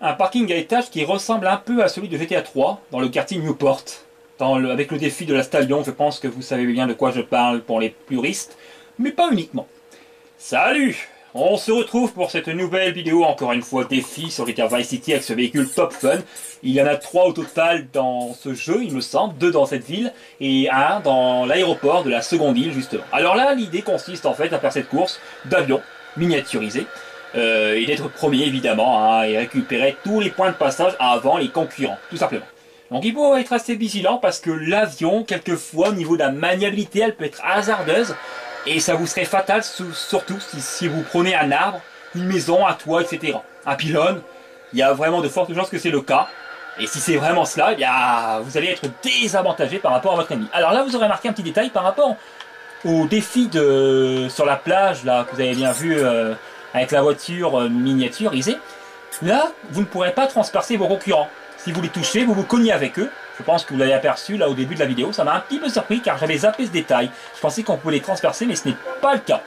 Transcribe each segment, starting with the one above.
un parking à étage qui ressemble un peu à celui de GTA 3 dans le quartier Newport. Avec le défi de la Stallion, je pense que vous savez bien de quoi je parle pour les puristes, mais pas uniquement. Salut On se retrouve pour cette nouvelle vidéo, encore une fois défi sur GTA Vice City avec ce véhicule top fun. Il y en a trois au total dans ce jeu, il me semble, deux dans cette ville et un dans l'aéroport de la seconde île justement. Alors là, l'idée consiste en fait à faire cette course d'avion miniaturisé euh, et d'être premier évidemment hein, et récupérer tous les points de passage avant les concurrents, tout simplement. Donc il faut être assez vigilant parce que l'avion, quelquefois, au niveau de la maniabilité, elle peut être hasardeuse et ça vous serait fatal, surtout si, vous prenez un arbre, une maison, un toit, etc. Un pylône, il y a vraiment de fortes chances que c'est le cas. Et si c'est vraiment cela, eh vous allez être désavantagé par rapport à votre ennemi. Alors là, vous aurez marqué un petit détail par rapport au défi de sur la plage là que vous avez bien vu euh, avec la voiture euh, miniaturisée. Là, vous ne pourrez pas transpercer vos concurrents. Si vous les touchez, vous vous cognez avec eux. Je pense que vous l'avez aperçu là au début de la vidéo. Ça m'a un petit peu surpris car j'avais zappé ce détail. Je pensais qu'on pouvait les transpercer, mais ce n'est pas le cas.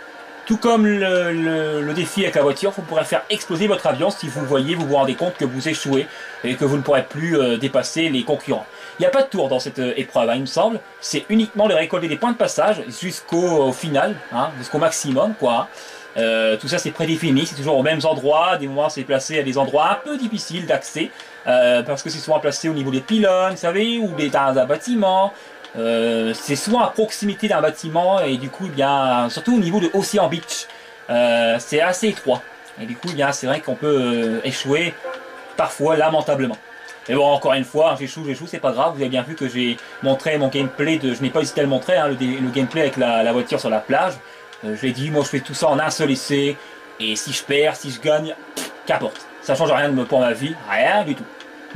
Tout comme le, défi avec la voiture, vous pourrez faire exploser votre avion si vous voyez, vous vous rendez compte que vous échouez et que vous ne pourrez plus euh, dépasser les concurrents. Il n'y a pas de tour dans cette euh, épreuve, hein, il me semble. C'est uniquement de récolter des points de passage jusqu'au final, hein, jusqu'au maximum, quoi. Euh, tout ça c'est prédéfini, c'est toujours aux mêmes endroits. Des moments c'est placé à des endroits un peu difficiles d'accès euh, parce que c'est souvent placé au niveau des pylônes, vous savez, ou des, dans un bâtiment. Euh, c'est souvent à proximité d'un bâtiment et du coup, eh bien, surtout au niveau de Ocean Beach, c'est assez étroit. Et du coup, eh bien, c'est vrai qu'on peut échouer parfois lamentablement. Mais bon, encore une fois, j'échoue, j'échoue, c'est pas grave. Vous avez bien vu que j'ai montré mon gameplay. Je n'ai pas hésité à le montrer, hein, le, gameplay avec la voiture sur la plage. Euh, je l'ai dit, moi je fais tout ça en un seul essai. Et si je perds, si je gagne, qu'importe. Ça change rien pour ma vie, rien du tout.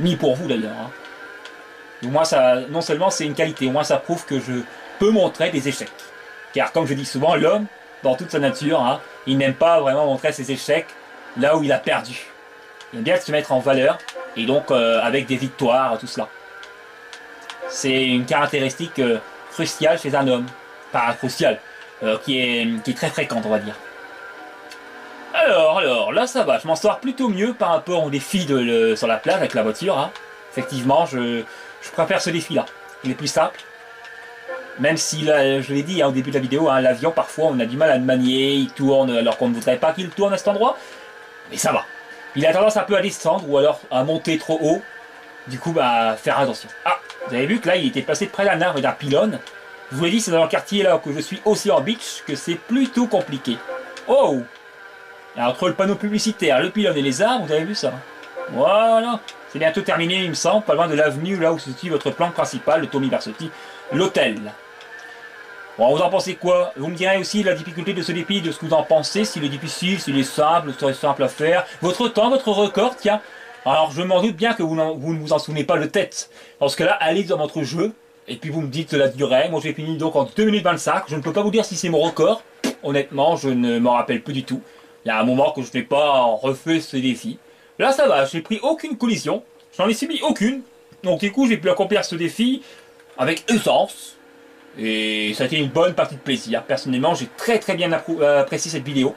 Ni pour vous d'ailleurs. hein. Au moins, ça, non seulement c'est une qualité, au moins ça prouve que je peux montrer des échecs. Car comme je dis souvent, l'homme, dans toute sa nature, hein, il n'aime pas vraiment montrer ses échecs là où il a perdu. Il aime bien se mettre en valeur, et donc euh, avec des victoires, tout cela. C'est une caractéristique euh, cruciale chez un homme. Pas cruciale, qui, est, qui est très fréquente, on va dire. Alors, alors, là ça va, je m'en sors plutôt mieux par rapport au défi de sur la plage avec la voiture. hein. Effectivement, je, je préfère ce défi-là. Il est plus simple. Même si, là, je l'ai dit hein, au début de la vidéo, hein, l'avion, parfois, on a du mal à le manier, il tourne alors qu'on ne voudrait pas qu'il tourne à cet endroit. Mais ça va. Il a tendance un peu à descendre ou alors à monter trop haut. Du coup, bah, faire attention. Ah, vous avez vu que là, il était passé près d'un arbre et d'un pylône. Je vous l'ai dit, c'est dans le quartier là que je suis Ocean Beach que c'est plutôt compliqué. Oh Entre le panneau publicitaire, le pylône et les arbres, vous avez vu ça? Voilà C'est bientôt terminé, il me semble, pas loin de l'avenue là où se situe votre plan principal, le Tommy Versotti, l'hôtel. Bon, vous en pensez quoi? Vous me direz aussi la difficulté de ce défi, de ce que vous en pensez, s'il est difficile, s'il est simple, serait simple à faire. Votre temps, votre record, tiens. Alors, je m'en doute bien que vous, vous ne vous en souvenez pas de tête. Dans ce cas-là, allez dans votre jeu, et puis vous me dites la durée. Moi, j'ai fini donc en 2 minutes 25. Je ne peux pas vous dire si c'est mon record. Honnêtement, je ne m'en rappelle plus du tout. Il y a un moment que je n'ai pas refait ce défi. Là, ça va, j'ai pris aucune collision. J'en ai subi aucune. Donc, du coup, j'ai pu accomplir ce défi avec aisance. Et ça a été une bonne partie de plaisir. Personnellement, j'ai très très bien euh, apprécié cette vidéo.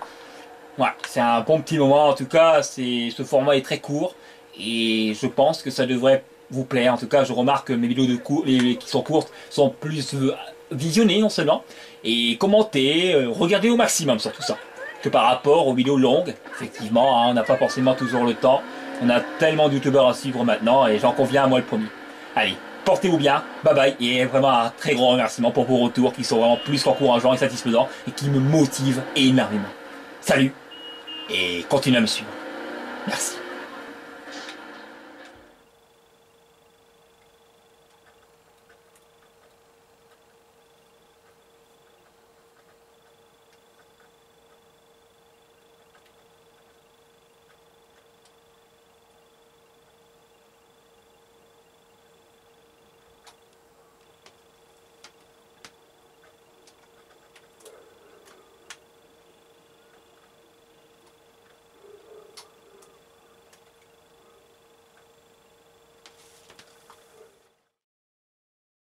Voilà, c'est un bon petit moment. En tout cas, ce format est très court et je pense que ça devrait vous plaire. En tout cas, je remarque que mes vidéos de cours, les, qui sont courtes sont plus euh, visionnées non seulement et commentées, euh, regardez au maximum sur tout ça que par rapport aux vidéos longues. Effectivement, hein, on n'a pas forcément toujours le temps. On a tellement de youtubeurs à suivre maintenant et j'en conviens à moi le premier. Allez, portez-vous bien, bye bye et vraiment un très grand remerciement pour vos retours qui sont vraiment plus qu'encourageants et satisfaisants et qui me motivent énormément. Salut et continuez à me suivre. Merci.